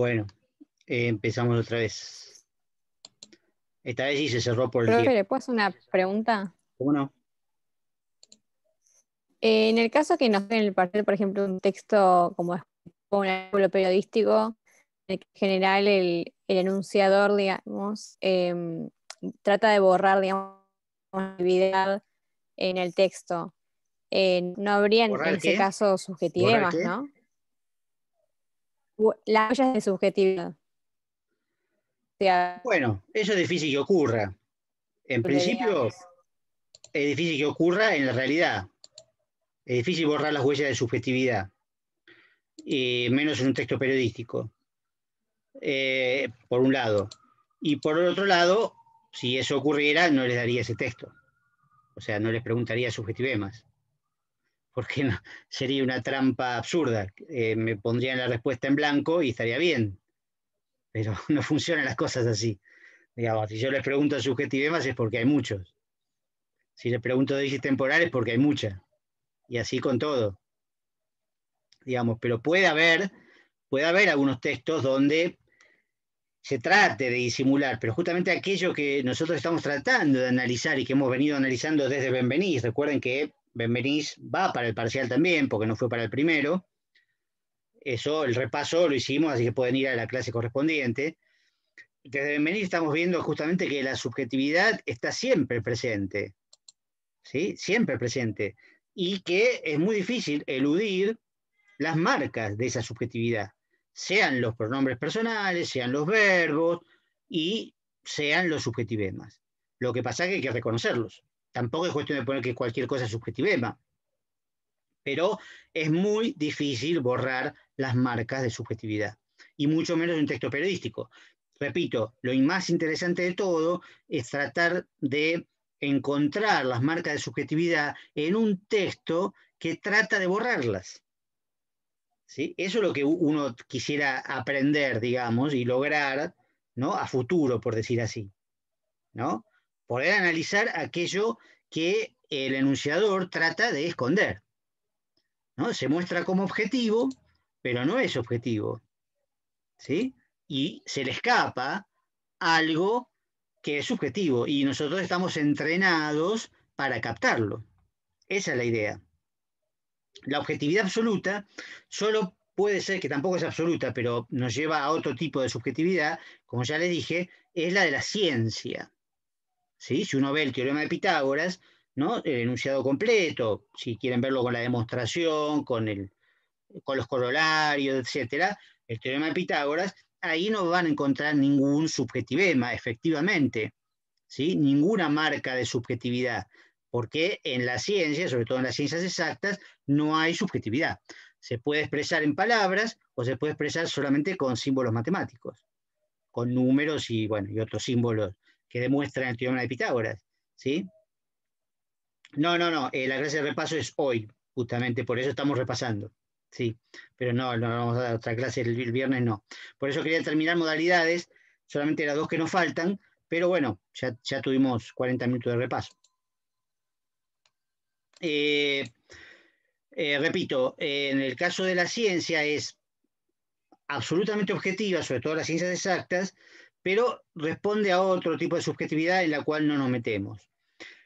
Bueno, eh, empezamos otra vez. Esta vez sí se cerró por el Profe. ¿le puedo hacer una pregunta? ¿Cómo no? Eh, en el caso que nos den en el parcial, por ejemplo, un texto como un artículo periodístico, en general el, el enunciador, digamos, em, trata de borrar, digamos, la actividad en el texto. Eh, no habría en, ¿Borrar en ese caso subjetivemas, qué? ¿no? Las huellas de subjetividad. O sea, Bueno, eso es difícil que ocurra. En principio, es difícil que ocurra en la realidad. Es difícil borrar las huellas de subjetividad, eh, menos en un texto periodístico, eh, por un lado. Y por el otro lado, si eso ocurriera, no les daría ese texto. O sea, no les preguntaría subjetivemas. Porque no, sería una trampa absurda. Eh, me pondrían la respuesta en blanco y estaría bien. Pero no funcionan las cosas así. Digamos, si yo les pregunto subjetivemas es porque hay muchos. Si les pregunto de crisis temporal es porque hay muchas. Y así con todo. Digamos, pero puede haber, puede haber algunos textos donde se trate de disimular, pero justamente aquello que nosotros estamos tratando de analizar y que hemos venido analizando desde Benvenís, recuerden que Benvenís va para el parcial también, porque no fue para el primero. Eso, el repaso lo hicimos, así que pueden ir a la clase correspondiente. Desde Benvenís estamos viendo justamente que la subjetividad está siempre presente, ¿sí? Siempre presente. Y que es muy difícil eludir las marcas de esa subjetividad, sean los pronombres personales, sean los verbos y sean los subjetivemas. Lo que pasa es que hay que reconocerlos. Tampoco es cuestión de poner que cualquier cosa es subjetivema, pero es muy difícil borrar las marcas de subjetividad, y mucho menos en un texto periodístico. Repito, lo más interesante de todo es tratar de encontrar las marcas de subjetividad en un texto que trata de borrarlas. ¿Sí? Eso es lo que uno quisiera aprender, digamos, y lograr ¿no? a futuro, por decir así. ¿no? Poder analizar aquello que el enunciador trata de esconder. ¿no? Se muestra como objetivo, pero no es objetivo. ¿sí? Y se le escapa algo que es subjetivo y nosotros estamos entrenados para captarlo. Esa es la idea. La objetividad absoluta solo puede ser, que tampoco es absoluta, pero nos lleva a otro tipo de subjetividad, como ya les dije, es la de la ciencia. ¿Sí? Si uno ve el teorema de Pitágoras, ¿no? el enunciado completo, si quieren verlo con la demostración, con, el, con los corolarios, etc., el teorema de Pitágoras, ahí no van a encontrar ningún subjetivema, efectivamente, ¿sí? ninguna marca de subjetividad, porque en la ciencia, sobre todo en las ciencias exactas, no hay subjetividad. Se puede expresar en palabras o se puede expresar solamente con símbolos matemáticos, con números y, bueno, y otros símbolos que demuestran el teorema de Pitágoras. ¿sí? No, no, no, eh, la clase de repaso es hoy, justamente, por eso estamos repasando. Sí, pero no, no vamos a dar otra clase el, viernes, no. Por eso quería terminar modalidades, solamente las dos que nos faltan, pero bueno, ya, ya tuvimos 40 minutos de repaso. Eh, eh, repito, en el caso de la ciencia es absolutamente objetiva, sobre todo las ciencias exactas, pero responde a otro tipo de subjetividad en la cual no nos metemos.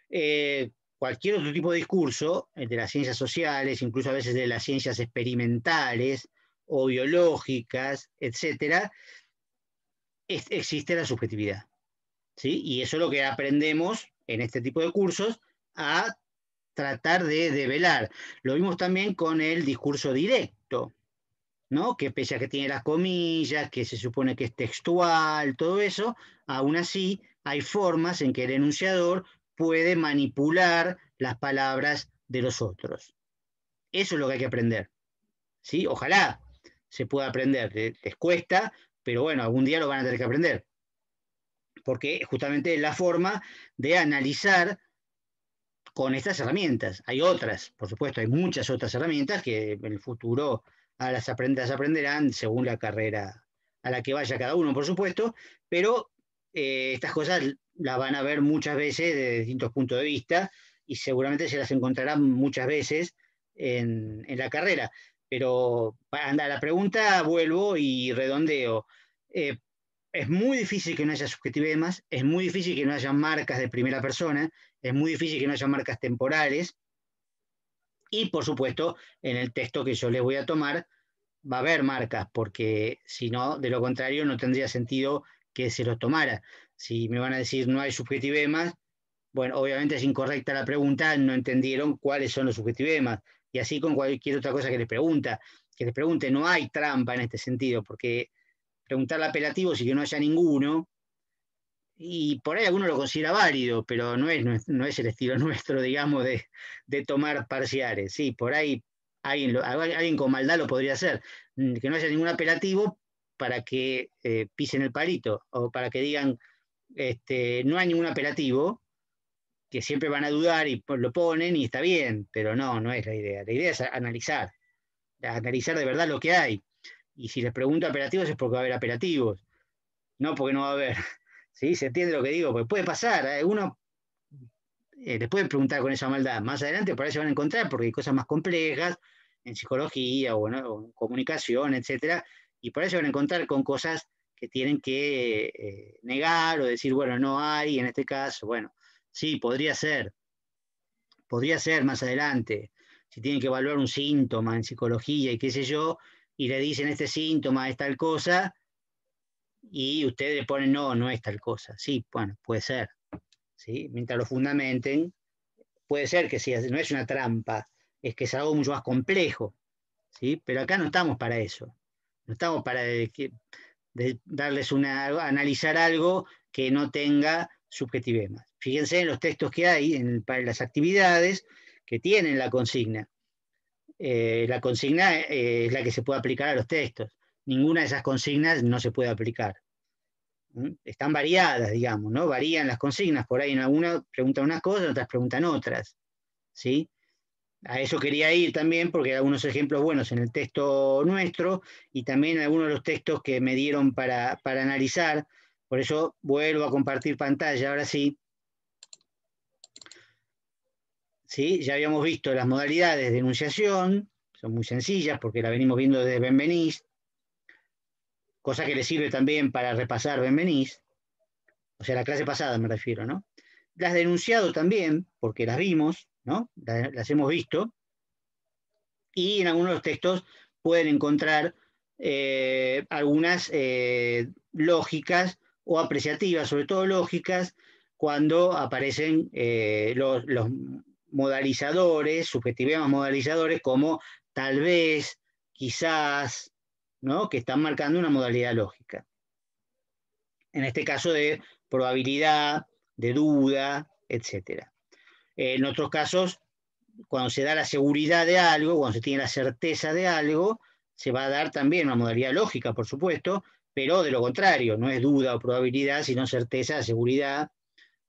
Eh, cualquier otro tipo de discurso, de las ciencias sociales, incluso a veces de las ciencias experimentales o biológicas, es, existe la subjetividad. ¿sí? Y eso es lo que aprendemos en este tipo de cursos a tratar de develar. Lo vimos también con el discurso directo, ¿no? que pese a que tiene las comillas, que se supone que es textual, todo eso, aún así hay formas en que el enunciador puede manipular las palabras de los otros. Eso es lo que hay que aprender. ¿sí? Ojalá se pueda aprender. Les cuesta, pero bueno, algún día lo van a tener que aprender. Porque justamente es la forma de analizar con estas herramientas. Hay otras, por supuesto, hay muchas otras herramientas que en el futuro a las, aprend las aprenderán según la carrera a la que vaya cada uno, por supuesto, pero eh, estas cosas las van a ver muchas veces desde distintos puntos de vista y seguramente se las encontrarán muchas veces en, en la carrera. pero para a la pregunta vuelvo y redondeo. Eh, es muy difícil que no haya subjetivemas, es muy difícil que no haya marcas de primera persona, es muy difícil que no haya marcas temporales. Y por supuesto, en el texto que yo les voy a tomar, va a haber marcas, porque si no, de lo contrario, no tendría sentido que se los tomara. Si me van a decir no hay subjetivemas, bueno, obviamente es incorrecta la pregunta, no entendieron cuáles son los subjetivemas. Y así con cualquier otra cosa que les pregunta, que les pregunte, no hay trampa en este sentido, porque preguntarle apelativo si que no haya ninguno, y por ahí alguno lo considera válido, pero no es, no es el estilo nuestro, digamos, de, tomar parciales. Sí, por ahí alguien, alguien, con maldad lo podría hacer. Mm, que no haya ningún apelativo para que eh, pisen el palito o para que digan, este, no hay ningún apelativo, que siempre van a dudar y lo ponen y está bien, pero no, no es la idea. La idea es analizar, analizar de verdad lo que hay. Y si les pregunto apelativos es porque va a haber apelativos, no porque no va a haber. ¿Sí? ¿Se entiende lo que digo? Porque puede pasar, ¿eh? uno eh, les puede preguntar con esa maldad. Más adelante por ahí se van a encontrar porque hay cosas más complejas en psicología o, comunicación, etcétera, y por ahí se van a encontrar con cosas que tienen que eh, negar o decir, bueno, no hay en este caso, bueno, sí, podría ser, podría ser más adelante, si tienen que evaluar un síntoma en psicología y qué sé yo, y le dicen este síntoma es tal cosa, y ustedes le ponen no, no es tal cosa. Sí, bueno, puede ser. ¿sí? Mientras lo fundamenten, puede ser que sí, no es una trampa, es que es algo mucho más complejo. ¿sí? Pero acá no estamos para eso. No estamos para darles una, analizar algo que no tenga subjetivemas. Fíjense en los textos que hay, en, para las actividades que tienen la consigna. Eh, la consigna eh, es la que se puede aplicar a los textos. Ninguna de esas consignas no se puede aplicar. Están variadas, digamos, ¿no? Varían las consignas. Por ahí en algunas preguntan unas cosas, en otras preguntan otras. ¿Sí? A eso quería ir también porque hay algunos ejemplos buenos en el texto nuestro y también algunos de los textos que me dieron para, para analizar. Por eso vuelvo a compartir pantalla, ahora sí. ¿sí? Ya habíamos visto las modalidades de enunciación, son muy sencillas porque la venimos viendo desde Benvenís, cosa que le sirve también para repasar Benvenís, o sea, la clase pasada me refiero, ¿no? Las de enunciado también, porque las vimos, ¿no? Las, hemos visto, y en algunos textos pueden encontrar eh, algunas eh, lógicas o apreciativas, sobre todo lógicas, cuando aparecen eh, los, modalizadores, subjetividades modalizadores como tal vez, quizás, que están marcando una modalidad lógica. En este caso de probabilidad, de duda, etc. En otros casos, cuando se da la seguridad de algo, cuando se tiene la certeza de algo, se va a dar también una modalidad lógica, por supuesto, pero de lo contrario, no es duda o probabilidad, sino certeza, seguridad,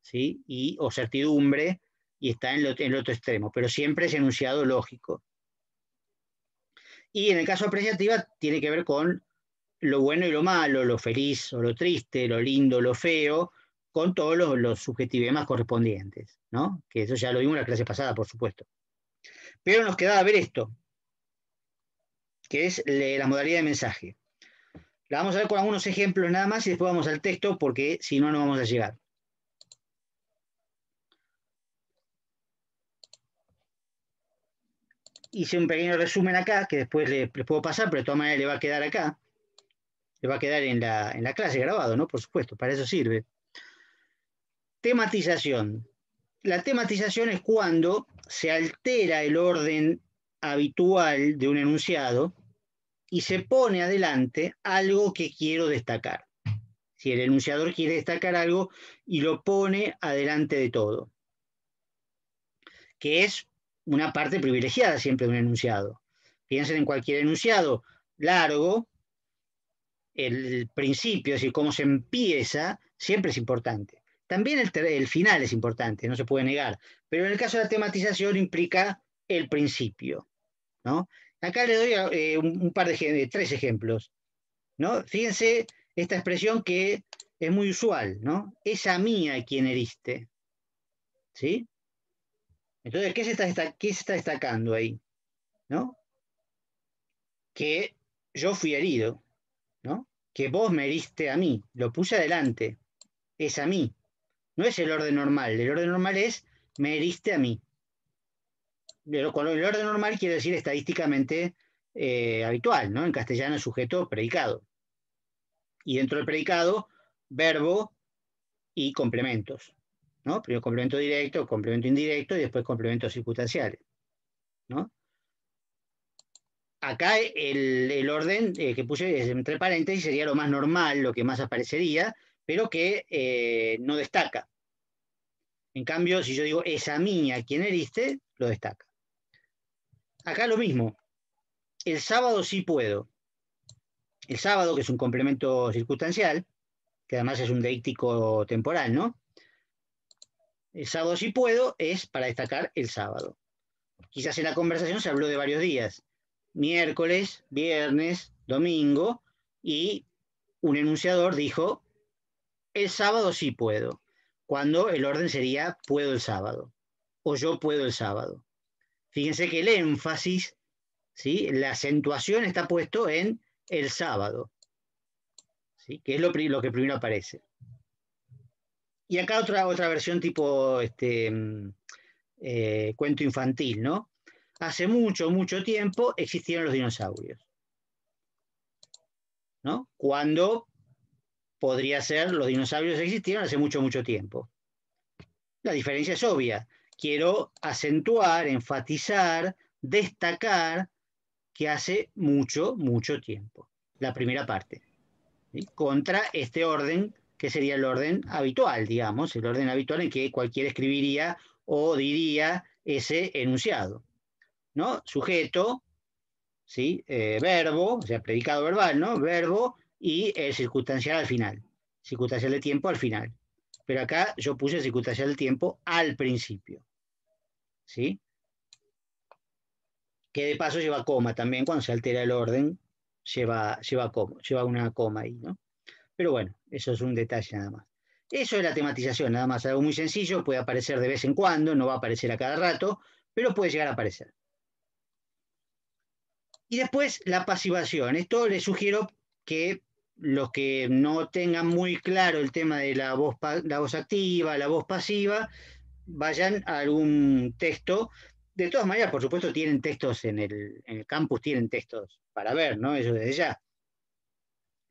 ¿sí? y, o certidumbre, y está en, el otro extremo, pero siempre es enunciado lógico. Y en el caso apreciativa tiene que ver con lo bueno y lo malo, lo feliz o lo triste, lo lindo, lo feo, con todos los, los más correspondientes, ¿no? Que eso ya lo vimos en la clase pasada, por supuesto. Pero nos quedaba ver esto, que es la modalidad de mensaje. La vamos a ver con algunos ejemplos nada más y después vamos al texto porque si no, no vamos a llegar. Hice un pequeño resumen acá, que después le, puedo pasar, pero de todas maneras le va a quedar acá. Le va a quedar en la, en la clase grabado, ¿no? Por supuesto, para eso sirve. Tematización. La tematización es cuando se altera el orden habitual de un enunciado y se pone adelante algo que quiero destacar. Si el enunciador quiere destacar algo y lo pone adelante de todo, que es una parte privilegiada siempre de un enunciado. Piensen en cualquier enunciado largo, el principio, es decir, cómo se empieza, siempre es importante. También el, final es importante, no se puede negar, pero en el caso de la tematización implica el principio. ¿no? Acá le doy eh, un, par de, tres ejemplos. ¿no? Fíjense esta expresión que es muy usual, ¿no? Esa mía quien heriste. ¿Sí? Entonces, ¿qué se está, destacando ahí? ¿No? que yo fui herido, ¿no? Que vos me heriste a mí, lo puse adelante, es a mí. No es el orden normal, el orden normal es me heriste a mí. El orden normal quiere decir estadísticamente eh, habitual, ¿no? En castellano sujeto, predicado. Y dentro del predicado, verbo y complementos, ¿no? Primero complemento directo, complemento indirecto y después complementos circunstanciales, ¿no? Acá el, orden eh, que puse entre paréntesis sería lo más normal, lo que más aparecería, pero que eh, no destaca. En cambio, si yo digo esa mía, quien heriste, lo destaca. Acá lo mismo. El sábado sí puedo. El sábado, que es un complemento circunstancial, que además es un deíctico temporal, ¿no? El sábado sí puedo es para destacar el sábado. Quizás en la conversación se habló de varios días miércoles, viernes, domingo, y un enunciador dijo, el sábado sí puedo, cuando el orden sería puedo el sábado, o yo puedo el sábado. Fíjense que el énfasis, ¿sí? la acentuación está puesto en el sábado, ¿sí? que es lo, que primero aparece. Y acá otra, otra versión tipo este, eh, cuento infantil, ¿no? hace mucho, mucho tiempo existieron los dinosaurios. ¿No? Cuando podría ser los dinosaurios existieron hace mucho, mucho tiempo. La diferencia es obvia. Quiero acentuar, enfatizar, destacar que hace mucho, mucho tiempo. La primera parte. Contra este orden que sería el orden habitual, digamos, el orden habitual en que cualquiera escribiría o diría ese enunciado. ¿no? Sujeto, ¿sí? Eh, verbo, o sea, predicado verbal, ¿no? Verbo y el circunstancial al final. Circunstancial de tiempo al final. Pero acá yo puse circunstancial de tiempo al principio. ¿Sí? Que de paso lleva coma también, cuando se altera el orden, lleva, lleva, lleva una coma ahí, ¿no? Pero bueno, eso es un detalle nada más. Eso es la tematización, nada más, algo muy sencillo, puede aparecer de vez en cuando, no va a aparecer a cada rato, pero puede llegar a aparecer. Y después la pasivación. Esto les sugiero que los que no tengan muy claro el tema de la voz, la voz activa, la voz pasiva, vayan a algún texto. De todas maneras, por supuesto, tienen textos en el, campus, tienen textos para ver, ¿no? Eso desde ya.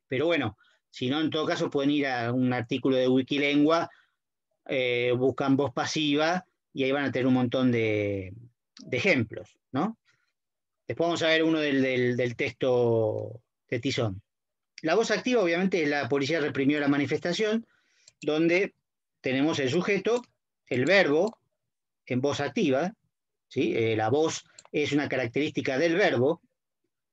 Pero bueno, si no, en todo caso pueden ir a un artículo de Wikilengua, eh, buscan voz pasiva y ahí van a tener un montón de, ejemplos, ¿no? Después vamos a ver uno del, texto de Tizón. La voz activa, obviamente, es la policía reprimió la manifestación, donde tenemos el sujeto, el verbo, en voz activa. ¿sí? Eh, la voz es una característica del verbo.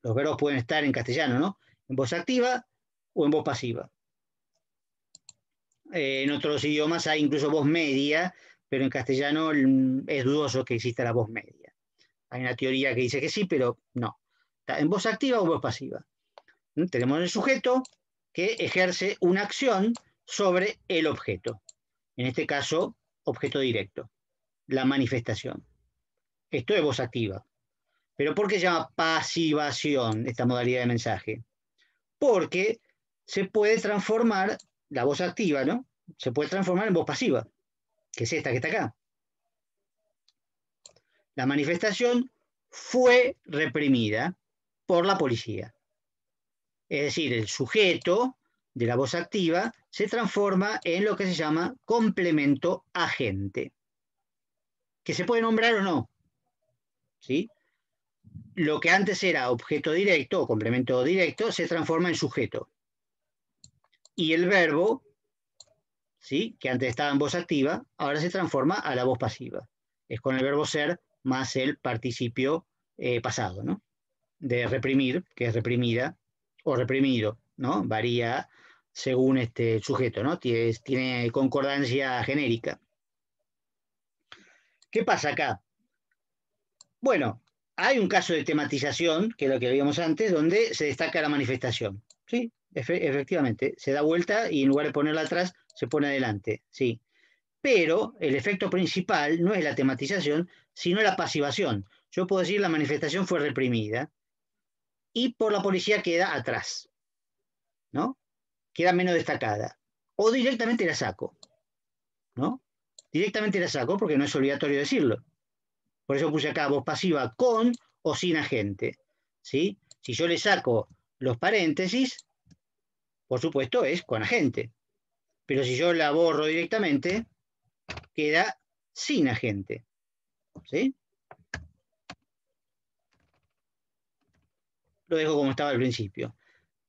Los verbos pueden estar en castellano, ¿no? En voz activa o en voz pasiva. Eh, en otros idiomas hay incluso voz media, pero en castellano es dudoso que exista la voz media. Hay una teoría que dice que sí, pero no. ¿Está en voz activa o voz pasiva? ¿Mm? Tenemos el sujeto que ejerce una acción sobre el objeto. En este caso, objeto directo, la manifestación. Esto es voz activa. ¿Pero por qué se llama pasivación esta modalidad de mensaje? Porque se puede transformar la voz activa, ¿no? Se puede transformar en voz pasiva, que es esta que está acá. La manifestación fue reprimida por la policía. Es decir, el sujeto de la voz activa se transforma en lo que se llama complemento agente, que se puede nombrar o no. ¿sí? Lo que antes era objeto directo o complemento directo se transforma en sujeto. Y el verbo, ¿sí? que antes estaba en voz activa, ahora se transforma a la voz pasiva. Es con el verbo ser más el participio eh, pasado, ¿no? De reprimir, que es reprimida, o reprimido, ¿no? Varía según este sujeto, ¿no? Tiene, tiene concordancia genérica. ¿Qué pasa acá? Bueno, hay un caso de tematización, que es lo que veíamos antes, donde se destaca la manifestación. Sí, efectivamente, se da vuelta y en lugar de ponerla atrás, se pone adelante, sí. Pero el efecto principal no es la tematización, sino la pasivación. Yo puedo decir la manifestación fue reprimida, y por la policía queda atrás, ¿no? Queda menos destacada. O directamente la saco, ¿no? Directamente la saco porque no es obligatorio decirlo. Por eso puse acá voz pasiva con o sin agente, ¿sí? Si yo le saco los paréntesis, por supuesto es con agente. Pero si yo la borro directamente, queda sin agente. ¿Sí? Lo dejo como estaba al principio.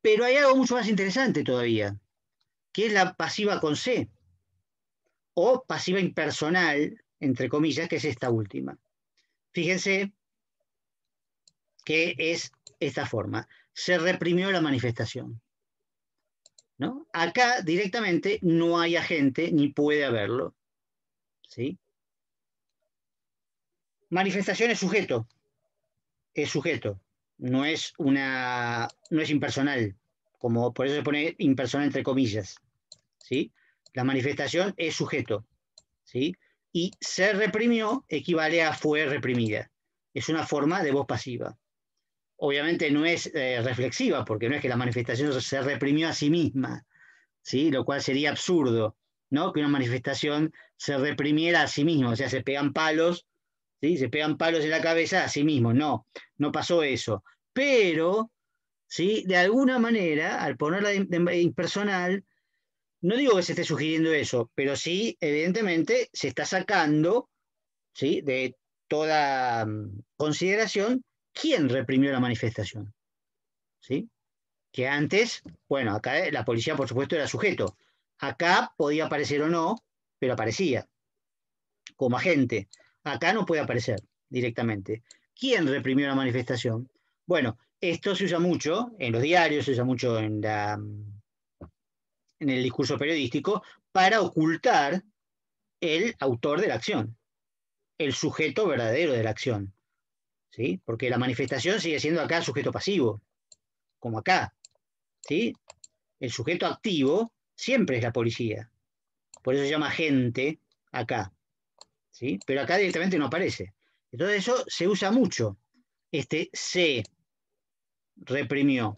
Pero hay algo mucho más interesante todavía, que es la pasiva con C, o pasiva impersonal, entre comillas, que es esta última. Fíjense que es esta forma. Se reprimió la manifestación. ¿No? Acá directamente no hay agente ni puede haberlo. ¿sí? Manifestación es sujeto. Es sujeto. No es una. no es impersonal. Como por eso se pone impersonal entre comillas. ¿sí? La manifestación es sujeto. ¿sí? Y se reprimió equivale a fue reprimida. Es una forma de voz pasiva obviamente no es eh, reflexiva, porque no es que la manifestación se reprimió a sí misma, ¿sí? lo cual sería absurdo, ¿no? que una manifestación se reprimiera a sí misma, o sea, se pegan palos, ¿sí? se pegan palos en la cabeza a sí mismo, no, no pasó eso. Pero, ¿sí? de alguna manera, al ponerla impersonal, no digo que se esté sugiriendo eso, pero sí, evidentemente, se está sacando ¿sí? de toda mm, consideración ¿quién reprimió la manifestación? ¿Sí? Que antes, bueno, acá la policía por supuesto era sujeto. Acá podía aparecer o no, pero aparecía como agente. Acá no puede aparecer directamente. ¿Quién reprimió la manifestación? Bueno, esto se usa mucho en los diarios, se usa mucho en, en el discurso periodístico para ocultar el autor de la acción, el sujeto verdadero de la acción. ¿Sí? Porque la manifestación sigue siendo acá sujeto pasivo, como acá, ¿sí? El sujeto activo siempre es la policía. Por eso se llama gente acá, ¿sí? Pero acá directamente no aparece. Entonces eso se usa mucho. Este se reprimió,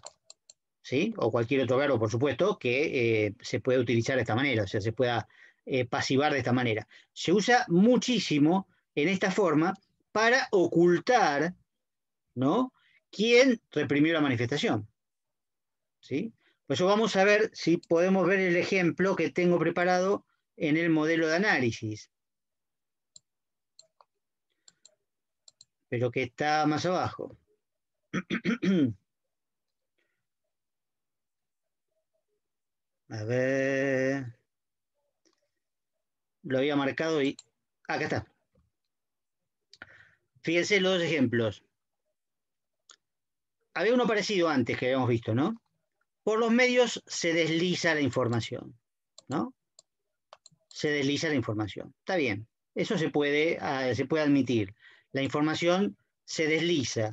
¿sí? O cualquier otro verbo, por supuesto, que eh, se puede utilizar de esta manera, o sea, se pueda eh, pasivar de esta manera. Se usa muchísimo en esta forma para ocultar, ¿no? ¿Quién reprimió la manifestación? ¿Sí? Por eso vamos a ver si podemos ver el ejemplo que tengo preparado en el modelo de análisis. Pero que está más abajo. A ver. Lo había marcado y... Acá está. Fíjense los dos ejemplos. Había uno parecido antes que habíamos visto, ¿no? Por los medios se desliza la información, ¿no? Se desliza la información. Está bien, eso se puede, ah, se puede admitir. La información se desliza,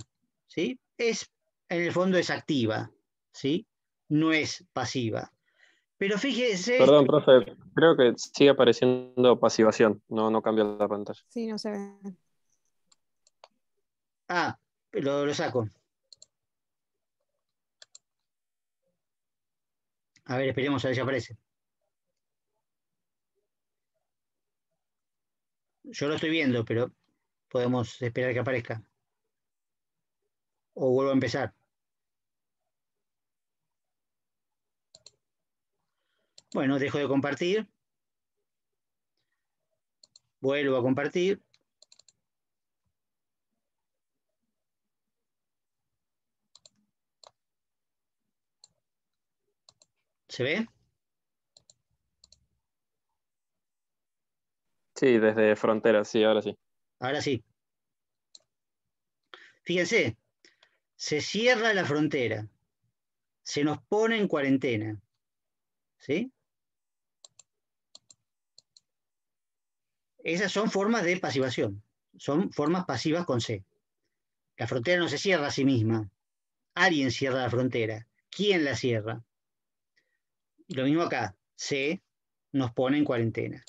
¿sí? Es, en el fondo es activa, ¿sí? No es pasiva. Pero fíjese. Perdón, profe, creo que sigue apareciendo pasivación, no, no cambia la pantalla. Sí, no se ve. Ah, lo, lo saco. A ver, esperemos a ver si aparece. Yo lo estoy viendo, pero podemos esperar que aparezca. O vuelvo a empezar. Bueno, dejo de compartir. Vuelvo a compartir. ¿Se ve? Sí, desde frontera, sí, ahora sí. Ahora sí. Fíjense, se cierra la frontera, se nos pone en cuarentena. ¿Sí? Esas son formas de pasivación, son formas pasivas con C. La frontera no se cierra a sí misma, alguien cierra la frontera. ¿Quién la cierra? Lo mismo acá, se nos pone en cuarentena.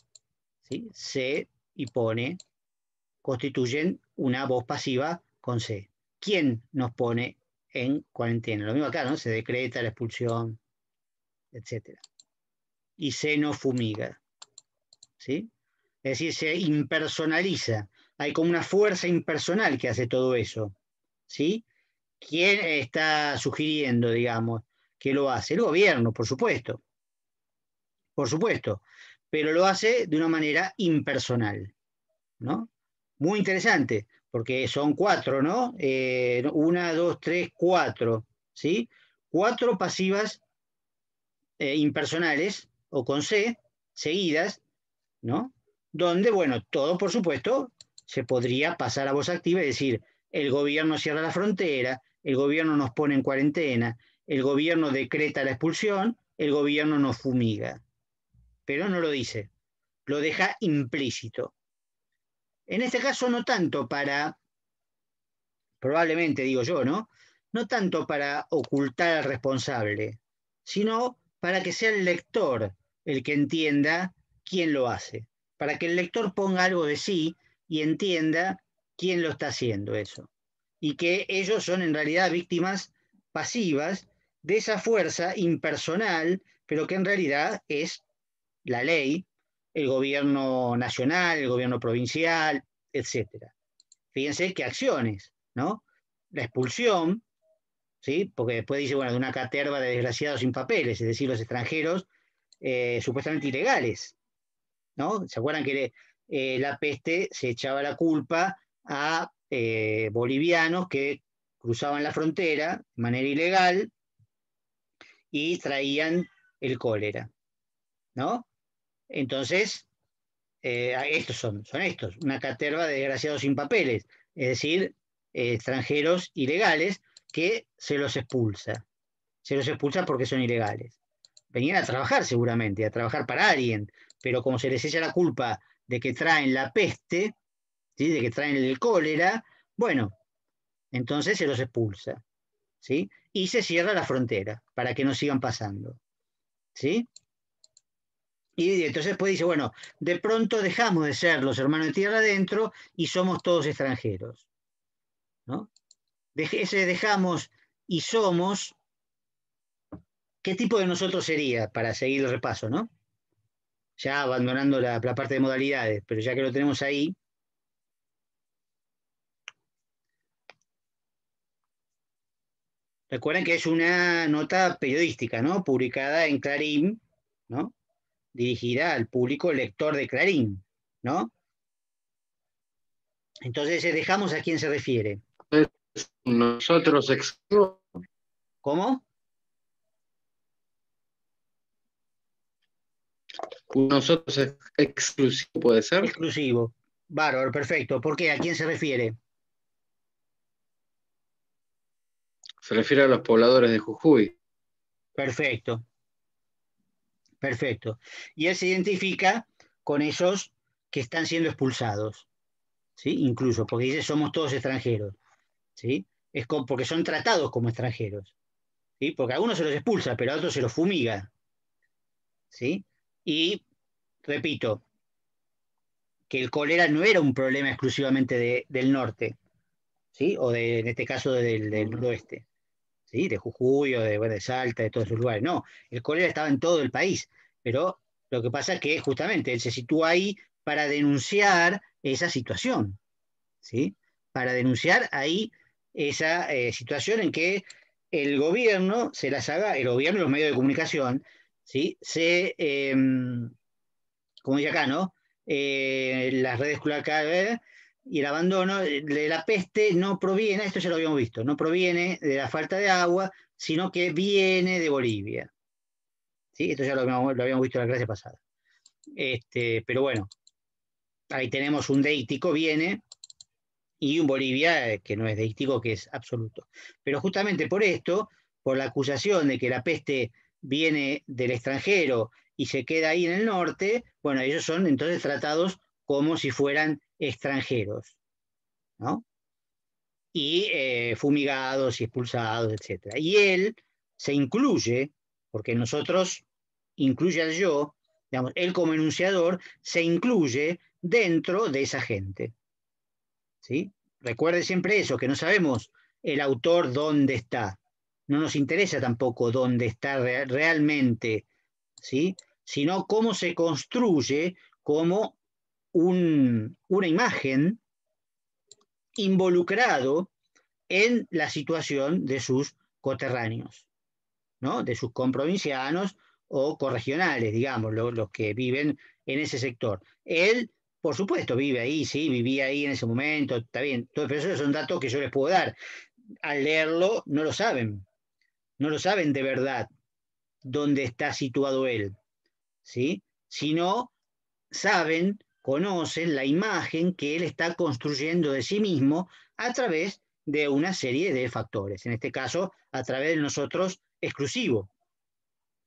¿sí? Se y pone constituyen una voz pasiva con C. ¿Quién nos pone en cuarentena. Lo mismo acá, ¿no? Se decreta la expulsión, etc. Y se no fumiga. ¿Sí? Es decir, se impersonaliza. Hay como una fuerza impersonal que hace todo eso. ¿Sí? ¿Quién está sugiriendo, digamos, que lo hace? El gobierno, por supuesto. Por supuesto. Pero lo hace de una manera impersonal. ¿No? Muy interesante, porque son cuatro, ¿no? Eh, una, dos, tres, cuatro. ¿Sí? Cuatro pasivas eh, impersonales o con C, seguidas, ¿no? Donde, bueno, todo, por supuesto, se podría pasar a voz activa y decir, el gobierno cierra la frontera, el gobierno nos pone en cuarentena, el gobierno decreta la expulsión, el gobierno nos fumiga. Pero no lo dice, lo deja implícito. En este caso no tanto para, probablemente digo yo, ¿no? No tanto para ocultar al responsable, sino para que sea el lector el que entienda quién lo hace, para que el lector ponga algo de sí y entienda quién lo está haciendo eso y que ellos son en realidad víctimas pasivas de esa fuerza impersonal, pero que en realidad es la ley, el gobierno nacional, el gobierno provincial, etc. Fíjense qué acciones, ¿no? La expulsión, ¿sí? Porque después dice, bueno, de una caterva de desgraciados sin papeles, es decir, los extranjeros eh, supuestamente ilegales, ¿no? ¿Se acuerdan que eh, la peste se echaba la culpa a eh, bolivianos que cruzaban la frontera de manera ilegal y traían el cólera, ¿no? Entonces, eh, estos son, son estos, una caterva de desgraciados sin papeles, es decir, extranjeros ilegales que se los expulsa. Se los expulsa porque son ilegales. Venían a trabajar seguramente, a trabajar para alguien, pero como se les echa la culpa de que traen la peste, de que traen el cólera, bueno, entonces se los expulsa, ¿sí? Y se cierra la frontera para que no sigan pasando, ¿sí? Y entonces después dice, bueno, de pronto dejamos de ser los hermanos de tierra adentro y somos todos extranjeros, ¿no? ese dejamos y somos, ¿qué tipo de nosotros sería para seguir el repaso, ¿no? Ya abandonando la parte de modalidades, pero ya que lo tenemos ahí, Recuerden que es una nota periodística, ¿no? Publicada en Clarín, ¿no? Dirigida al público lector de Clarín, ¿no? Entonces, eh, dejamos a quién se refiere. Nosotros ¿Cómo? Nosotros exclusivo, ¿puede ser? Exclusivo. Bárbaro, perfecto. ¿Por qué? ¿A quién se refiere? Se refiere a los pobladores de Jujuy. Perfecto. Perfecto. Y él se identifica con esos que están siendo expulsados. ¿sí? Incluso, porque dice somos todos extranjeros. ¿sí? Es porque son tratados como extranjeros. ¿sí? Porque a algunos se los expulsa, pero a otros se los fumiga. ¿sí? Y, repito, que el cólera no era un problema exclusivamente del norte, ¿sí? o de, en este caso del, del noroeste de Jujuy o de, Salta, de todos esos lugares. No, el cólera estaba en todo el país, pero lo que pasa es que justamente él se sitúa ahí para denunciar esa situación, ¿sí? Para denunciar ahí esa eh, situación en que el gobierno se las haga, el gobierno y los medios de comunicación, ¿sí? Se, em, como dice acá, ¿no? Eh, las redes cloacales y el abandono de la peste no proviene, esto ya lo habíamos visto, no proviene de la falta de agua, sino que viene de Bolivia. ¿Sí? Esto ya lo habíamos, visto en la clase pasada. Este, pero bueno, ahí tenemos un deítico, viene, y un Bolivia eh, que no es deítico, que es absoluto. Pero justamente por esto, por la acusación de que la peste viene del extranjero y se queda ahí en el norte, bueno, ellos son entonces tratados como si fueran extranjeros, ¿no? Y eh, fumigados y expulsados, etc. Y él se incluye, porque nosotros incluye al yo, digamos, él como enunciador se incluye dentro de esa gente. ¿Sí? Recuerde siempre eso, que no sabemos el autor dónde está. No nos interesa tampoco dónde está realmente, ¿sí? sino cómo se construye como una imagen involucrado en la situación de sus coterráneos, ¿no? de sus comprovincianos o corregionales, digamos, los que viven en ese sector. Él, por supuesto, vive ahí, sí, vivía ahí en ese momento, está bien, pero esos son datos que yo les puedo dar. Al leerlo, no lo saben, no lo saben de verdad dónde está situado él, ¿sí? Sino saben, conocen la imagen que él está construyendo de sí mismo a través de una serie de factores, en este caso, a través de nosotros exclusivo.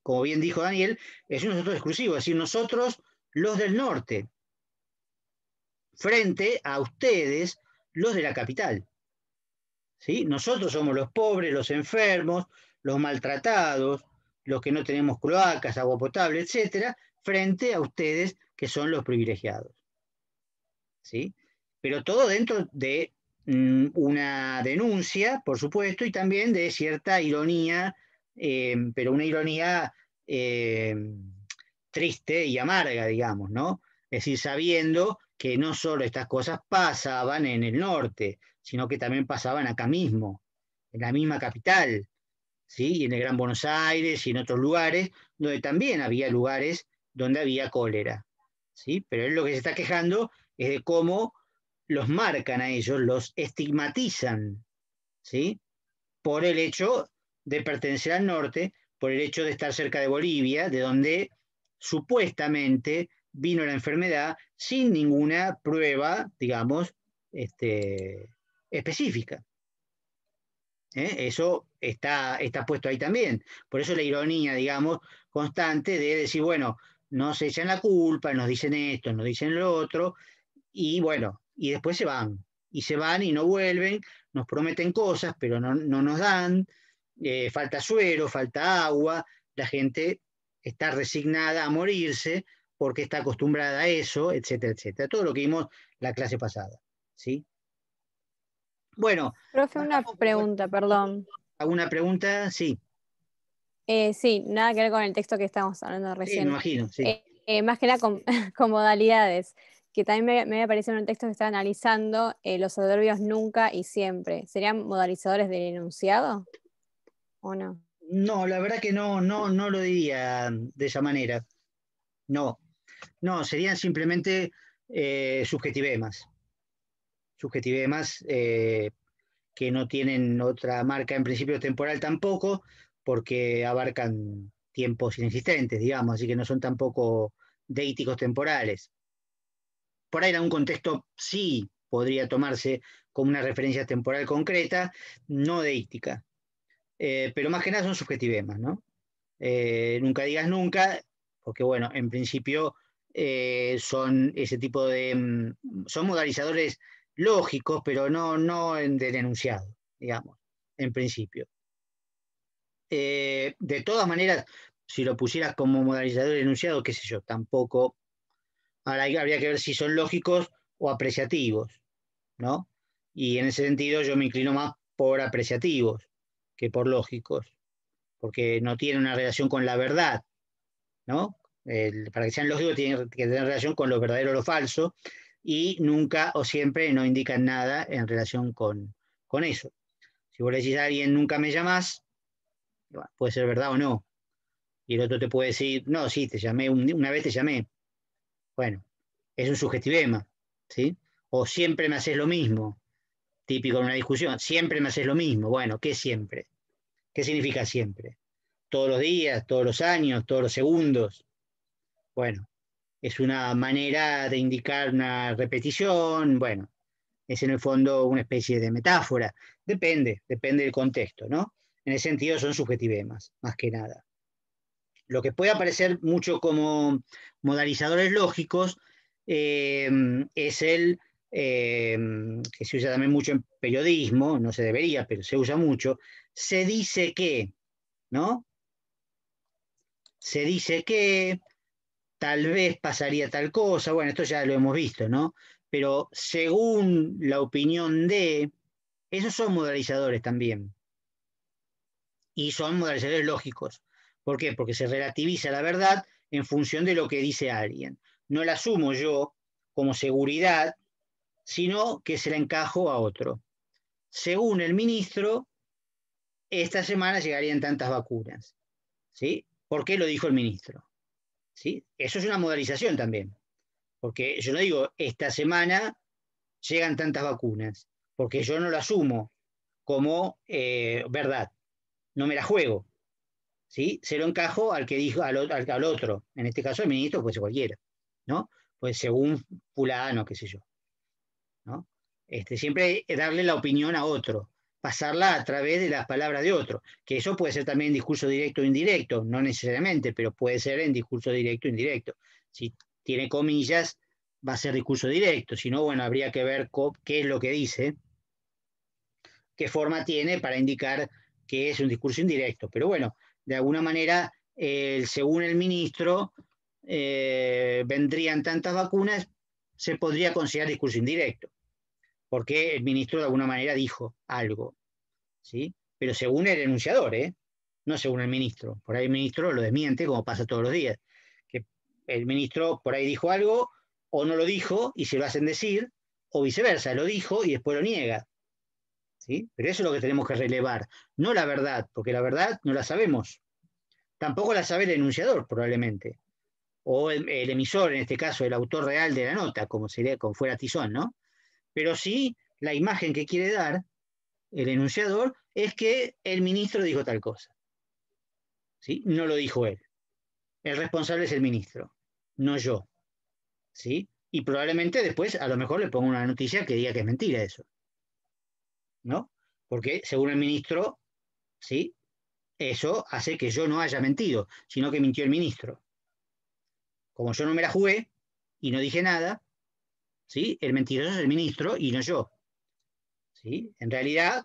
Como bien dijo Daniel, es un nosotros exclusivo, es decir, nosotros los del norte, frente a ustedes, los de la capital. ¿Sí? Nosotros somos los pobres, los enfermos, los maltratados, los que no tenemos cloacas, agua potable, etcétera, frente a ustedes que son los privilegiados. ¿Sí? Pero todo dentro de mm, una denuncia, por supuesto, y también de cierta ironía, eh, pero una ironía eh, triste y amarga, digamos, ¿no? Es decir, sabiendo que no solo estas cosas pasaban en el norte, sino que también pasaban acá mismo, en la misma capital, ¿sí? Y en el Gran Buenos Aires y en otros lugares, donde también había lugares donde había cólera, ¿sí? Pero él lo que se está quejando es de cómo los marcan a ellos, los estigmatizan, ¿sí? Por el hecho de pertenecer al norte, por el hecho de estar cerca de Bolivia, de donde supuestamente vino la enfermedad sin ninguna prueba, digamos, este, específica. ¿Eh? Eso está, está puesto ahí también. Por eso la ironía, digamos, constante de decir, bueno, nos echan la culpa, nos dicen esto, nos dicen lo otro, y bueno, y después se van. Y se van y no vuelven, nos prometen cosas, pero no, nos dan, eh, falta suero, falta agua, la gente está resignada a morirse porque está acostumbrada a eso, etcétera, etcétera. Todo lo que vimos la clase pasada. ¿sí? Bueno. Profe, una pregunta, perdón. ¿Alguna pregunta? Sí. Eh, sí, nada que ver con el texto que estábamos hablando recién. Sí, me imagino, sí. Eh, eh, más que nada con, modalidades, que también me, me había parecido en un texto que estaba analizando los adverbios nunca y siempre. ¿Serían modalizadores del enunciado o no? No, la verdad que no, no, no lo diría de esa manera. No, no, serían simplemente Subjetivemas eh, que no tienen otra marca en principio temporal tampoco, porque abarcan tiempos inexistentes, digamos, así que no son tampoco deíticos temporales. Por ahí en un contexto sí podría tomarse como una referencia temporal concreta, no deística. Eh, pero más que nada son subjetivemas, ¿no? Eh, nunca digas nunca, porque bueno, en principio son ese tipo de, mm, son modalizadores lógicos, pero no, no del enunciado, digamos, en principio. de todas maneras, si lo pusieras como modalizador enunciado, qué sé yo, tampoco. Ahora habría que ver si son lógicos o apreciativos, ¿no? Y en ese sentido yo me inclino más por apreciativos que por lógicos, porque no tienen una relación con la verdad, ¿no? para que sean lógicos tienen que tener relación con lo verdadero o lo falso, y nunca o siempre no indican nada en relación con, eso. Si vos le decís a alguien nunca me llamás, puede ser verdad o no. Y el otro te puede decir, no, sí, te llamé, una vez te llamé. Bueno, es un subjetivema, ¿sí? O siempre me haces lo mismo típico en una discusión, siempre me haces lo mismo. Bueno, ¿qué siempre? ¿Qué significa siempre? Todos los días, todos los años, todos los segundos. Bueno, es una manera de indicar una repetición, bueno, es en el fondo una especie de metáfora. Depende, depende del contexto, ¿no? En ese sentido son subjetivemas, más que nada. Lo que puede aparecer mucho como modalizadores lógicos eh, es el Em, que se usa también mucho en periodismo, no se debería, pero se usa mucho, se dice que, ¿no? Se dice que tal vez pasaría tal cosa, bueno, esto ya lo hemos visto, ¿no? Pero según la opinión de, Esos son modalizadores también. Y son modalizadores lógicos. ¿Por qué? Porque se relativiza la verdad en función de lo que dice alguien. No la asumo yo como seguridad, sino que se la encajo a otro. Según el ministro, esta semana llegarían tantas vacunas. ¿Sí? ¿Por qué lo dijo el ministro? ¿Sí? Eso es una modalización también. Porque yo no digo, esta semana llegan tantas vacunas, porque yo no lo asumo como eh, verdad. No me la juego. ¿sí? Se lo encajo al que dijo, al, otro. En este caso, el ministro puede ser cualquiera, ¿no? Pues según fulano, qué sé yo. ¿no? Este, siempre darle la opinión a otro, pasarla a través de las palabras de otro, que eso puede ser también discurso directo o indirecto, no necesariamente, pero puede ser en discurso directo o indirecto. Si tiene comillas, va a ser discurso directo, si no, bueno, habría que ver qué es lo que dice, qué forma tiene para indicar que es un discurso indirecto. Pero bueno, de alguna manera, según el ministro, eh, vendrían tantas vacunas, se podría considerar discurso indirecto, porque el ministro de alguna manera dijo algo, ¿sí? Pero según el enunciador, ¿eh? No según el ministro. Por ahí el ministro lo desmiente, como pasa todos los días. Que el ministro por ahí dijo algo, o no lo dijo y se lo hacen decir, o viceversa, lo dijo y después lo niega. Pero eso es lo que tenemos que relevar, no la verdad, porque la verdad no la sabemos. Tampoco la sabe el enunciador, probablemente. O el, emisor, en este caso, el autor real de la nota, como sería, como fuera Tizón, ¿no? Pero sí, la imagen que quiere dar el enunciador es que el ministro dijo tal cosa. ¿Sí? No lo dijo él. El responsable es el ministro, no yo. ¿Sí? Y probablemente después a lo mejor le pongo una noticia que diga que es mentira eso. ¿no? Porque según el ministro, ¿sí? Eso hace que yo no haya mentido, sino que mintió el ministro. Como yo no me la jugué y no dije nada, ¿sí? El mentiroso es el ministro y no yo. ¿Sí? En realidad,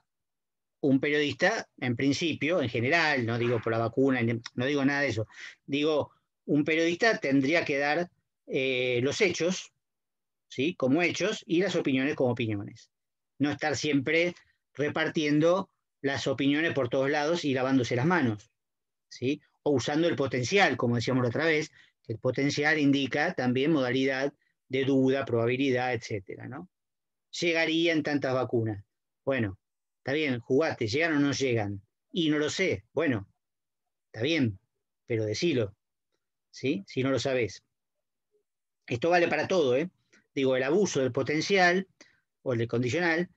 un periodista, en principio, en general, no digo por la vacuna, no digo nada de eso, digo, un periodista tendría que dar eh, los hechos, ¿sí? Como hechos y las opiniones como opiniones. No estar siempre repartiendo las opiniones por todos lados y lavándose las manos, ¿sí? O usando el potencial, como decíamos la otra vez, el potencial indica también modalidad de duda, probabilidad, etcétera, ¿no? Llegarían tantas vacunas. Bueno, está bien, jugate, ¿llegan o no llegan? Y no lo sé. Bueno, está bien, pero decilo, ¿sí? Si no lo sabes. Esto vale para todo, ¿eh? Digo, el abuso del potencial o el del condicional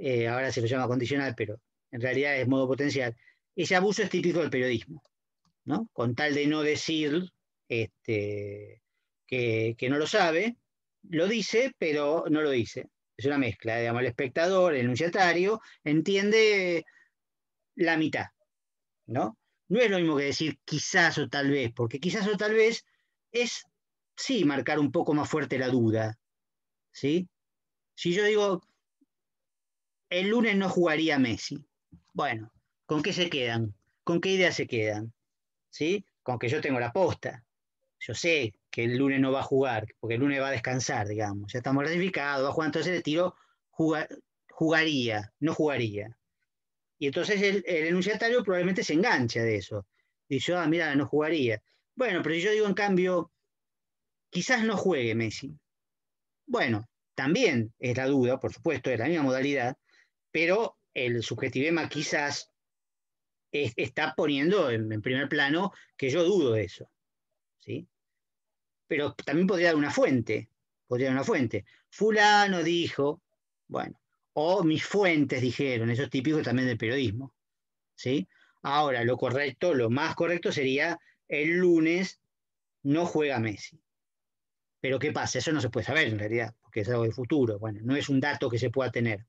eh, ahora se lo llama condicional, pero en realidad es modo potencial, ese abuso es típico del periodismo, ¿no? Con tal de no decir este, que, no lo sabe, lo dice, pero no lo dice. Es una mezcla, digamos, el espectador, el enunciatario, entiende la mitad, ¿no? No es lo mismo que decir quizás o tal vez, porque quizás o tal vez es, sí, marcar un poco más fuerte la duda, ¿sí? Si yo digo, el lunes no jugaría Messi. Bueno, ¿con qué se quedan? ¿Con qué ideas se quedan? ¿Sí? Con que yo tengo la posta. Yo sé que el lunes no va a jugar, porque el lunes va a descansar, digamos. Ya estamos clasificados, va a jugar, entonces le tiro, jugaría, no jugaría. Y entonces el, enunciatario probablemente se engancha de eso. Dice, ah, mira, no jugaría. Bueno, pero yo digo en cambio, quizás no juegue Messi. Bueno, también es la duda, por supuesto, es la misma modalidad, pero el subjetivema quizás está poniendo en, primer plano que yo dudo de eso. ¿sí? Pero también podría dar una fuente, podría dar una fuente. Fulano dijo, bueno, o mis fuentes dijeron, eso es típico también del periodismo. ¿sí? Ahora, lo correcto, lo más correcto sería el lunes no juega Messi. Pero ¿qué pasa? Eso no se puede saber en realidad, porque es algo del futuro. Bueno, no es un dato que se pueda tener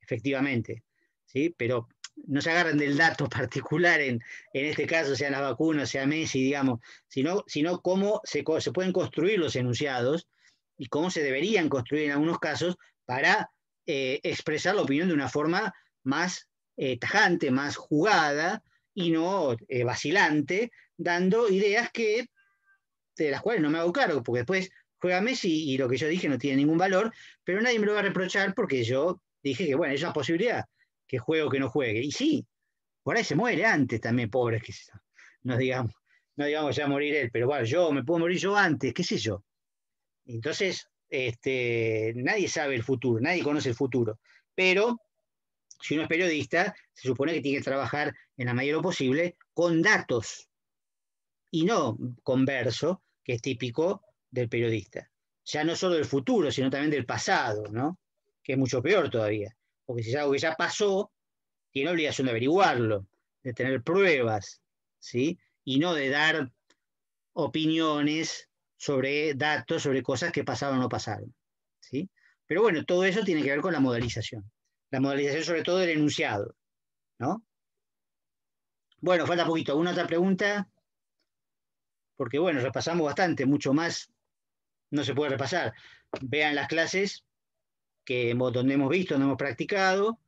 efectivamente, ¿sí? Pero no se agarran del dato particular en, este caso, sea las vacunas, sea Messi, digamos, sino, sino cómo se, se, pueden construir los enunciados y cómo se deberían construir en algunos casos para eh, expresar la opinión de una forma más eh, tajante, más jugada y no eh, vacilante, dando ideas que de las cuales no me hago cargo, porque después juega Messi y lo que yo dije no tiene ningún valor, pero nadie me lo va a reprochar porque yo dije que, bueno, es una posibilidad que juegue o que no juegue. Y sí, por ahí se muere antes también, pobre, que no digamos, no digamos ya morir él, pero bueno, yo me puedo morir yo antes, qué sé yo. Entonces, este, nadie sabe el futuro, nadie conoce el futuro. Pero si uno es periodista, se supone que tiene que trabajar en la medida de lo posible con datos y no con verso, que es típico del periodista. Ya no solo del futuro, sino también del pasado, ¿no? Que es mucho peor todavía. Porque si es algo que ya pasó, tiene obligación de averiguarlo, de tener pruebas, ¿sí? Y no de dar opiniones sobre datos, sobre cosas que pasaron o no pasaron, ¿sí? Pero bueno, todo eso tiene que ver con la modelización. La modelización sobre todo del enunciado, ¿no? Bueno, falta poquito. ¿Alguna otra pregunta? Porque bueno, repasamos bastante, mucho más no se puede repasar. Vean las clases que donde hemos visto, donde hemos practicado,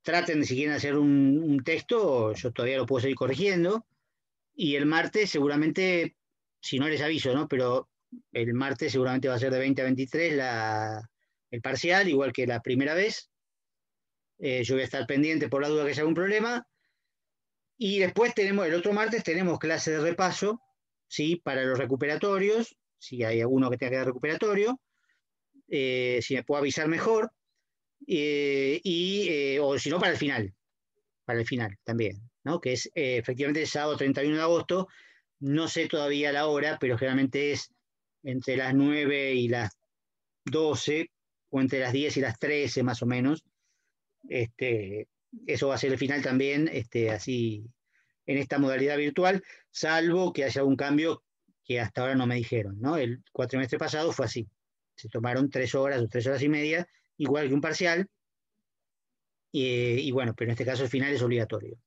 traten de si quieren hacer un, texto, yo todavía lo puedo seguir corrigiendo, y el martes seguramente, si no les aviso, ¿no? Pero el martes seguramente va a ser de 20 a 23 el parcial, igual que la primera vez. Eh, yo voy a estar pendiente por la duda que haya algún problema. Y después tenemos, el otro martes tenemos clase de repaso, ¿sí? Para los recuperatorios, si hay alguno que tenga que dar recuperatorio, eh, si me puedo avisar mejor, eh, y, eh, o si no, para el final, para el final también, ¿no? que es efectivamente el sábado 31 de agosto, no sé todavía la hora, pero generalmente es entre las 9 y las 12, o entre las 10 y las 13 más o menos. Este, eso va a ser el final también, este, así en esta modalidad virtual, salvo que haya algún cambio que hasta ahora no me dijeron, ¿no? El cuatrimestre pasado fue así. Se tomaron tres horas o tres horas y media, igual que un parcial, y, bueno, pero en este caso el final es obligatorio.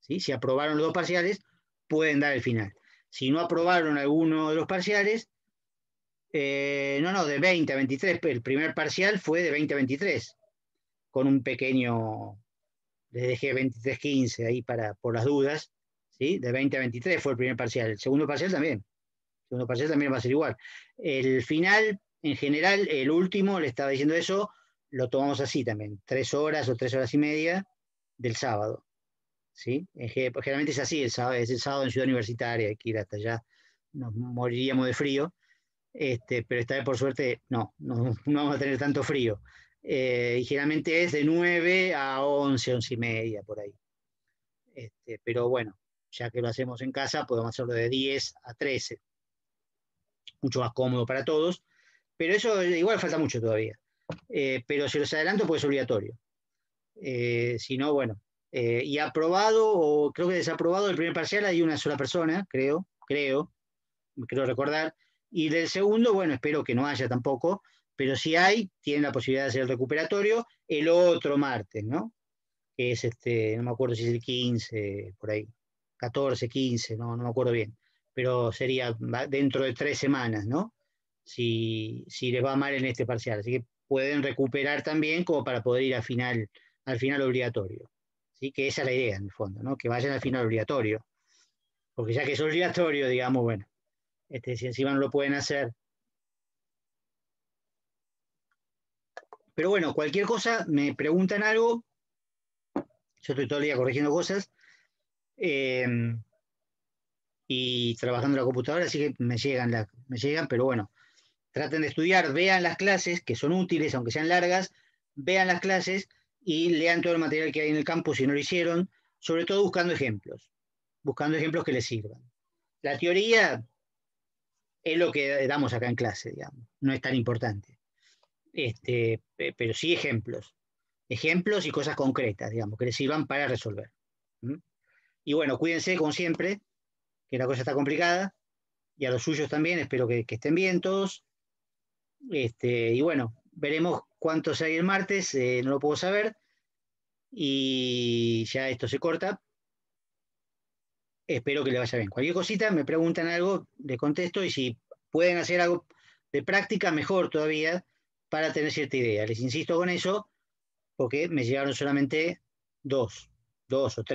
¿sí? Si aprobaron los dos parciales, pueden dar el final. Si no aprobaron alguno de los parciales, eh, no, no, de 20 a 23, el primer parcial fue de 20 a 23, con un pequeño, les dejé 23-15 ahí para, por las dudas, ¿sí? de 20 a 23 fue el primer parcial, el segundo parcial también segundo parcial también va a ser igual. El final, en general, el último, le estaba diciendo eso, lo tomamos así también, tres horas o tres horas y media del sábado. ¿sí? Generalmente es así, el sábado, es el sábado en Ciudad Universitaria, hay que ir hasta allá, nos moriríamos de frío, este, pero esta vez por suerte no, no, vamos a tener tanto frío. Eh, y generalmente es de 9 a 11, 11 y media, por ahí. Este, pero bueno, ya que lo hacemos en casa, podemos hacerlo de 10 a 13 mucho más cómodo para todos, pero eso igual falta mucho todavía. Eh, pero si los adelanto, pues es obligatorio. Eh, si no, bueno. Eh, y aprobado, o creo que desaprobado el primer parcial hay una sola persona, creo, creo, creo recordar. Y del segundo, bueno, espero que no haya tampoco, pero si hay, tienen la posibilidad de hacer el recuperatorio el otro martes, ¿no? Que es este, no me acuerdo si es el 15, por ahí, 14, 15, no, no me acuerdo bien pero sería dentro de tres semanas, ¿no? Si, les va mal en este parcial. Así que pueden recuperar también como para poder ir al final, al final obligatorio. ¿sí? Que esa es la idea, en el fondo, ¿no? Que vayan al final obligatorio. Porque ya que es obligatorio, digamos, bueno, este, si encima no lo pueden hacer. Pero bueno, cualquier cosa, me preguntan algo. Yo estoy todo el día corrigiendo cosas. Eh, y trabajando en la computadora, así que me llegan, me llegan, pero bueno, traten de estudiar, vean las clases, que son útiles, aunque sean largas, vean las clases y lean todo el material que hay en el campus si no lo hicieron, sobre todo buscando ejemplos, buscando ejemplos que les sirvan. La teoría es lo que damos acá en clase, digamos, no es tan importante. Este, pero sí ejemplos, ejemplos y cosas concretas, digamos, que les sirvan para resolver. Y bueno, cuídense como siempre, que la cosa está complicada, y a los suyos también, espero que, estén bien todos. Este, y bueno, veremos cuántos hay el martes, eh, no lo puedo saber, y ya esto se corta. Espero que le vaya bien. Cualquier cosita, me preguntan algo, le contesto, y si pueden hacer algo de práctica, mejor todavía, para tener cierta idea. Les insisto con eso, porque me llegaron solamente dos, dos o tres.